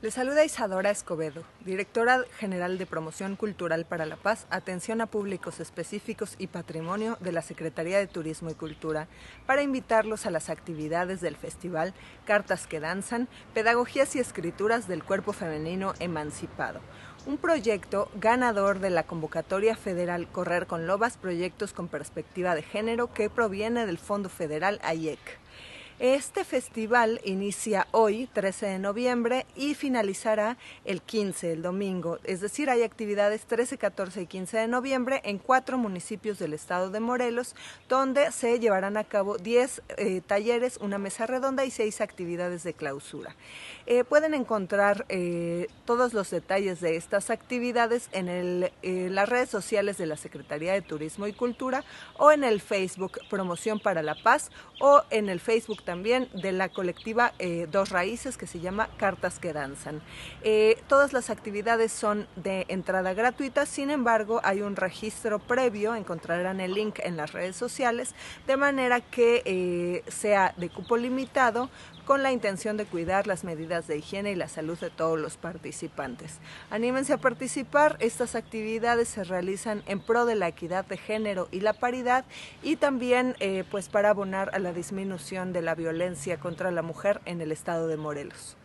Le saluda Isadora Escobedo, directora general de Promoción Cultural para la Paz, Atención a Públicos Específicos y Patrimonio de la Secretaría de Turismo y Cultura, para invitarlos a las actividades del festival Cartas que Danzan, Pedagogías y Escrituras del Cuerpo Femenino Emancipado, un proyecto ganador de la convocatoria federal Correr con Lobas, proyectos con perspectiva de género que proviene del Fondo Federal AIEC. Este festival inicia hoy, 13 de noviembre, y finalizará el 15, el domingo. Es decir, hay actividades 13, 14 y 15 de noviembre en cuatro municipios del estado de Morelos, donde se llevarán a cabo 10 eh, talleres, una mesa redonda y seis actividades de clausura. Eh, pueden encontrar eh, todos los detalles de estas actividades en las redes sociales de la Secretaría de Turismo y Cultura o en el Facebook Promoción para la Paz o en el Facebook también de la colectiva eh, Dos Raíces que se llama Cartas que Danzan. Eh, todas las actividades son de entrada gratuita, sin embargo hay un registro previo, encontrarán el link en las redes sociales, de manera que eh, sea de cupo limitado con la intención de cuidar las medidas de higiene y la salud de todos los participantes. Anímense a participar, estas actividades se realizan en pro de la equidad de género y la paridad y también pues para abonar a la disminución de la violencia contra la mujer en el estado de Morelos.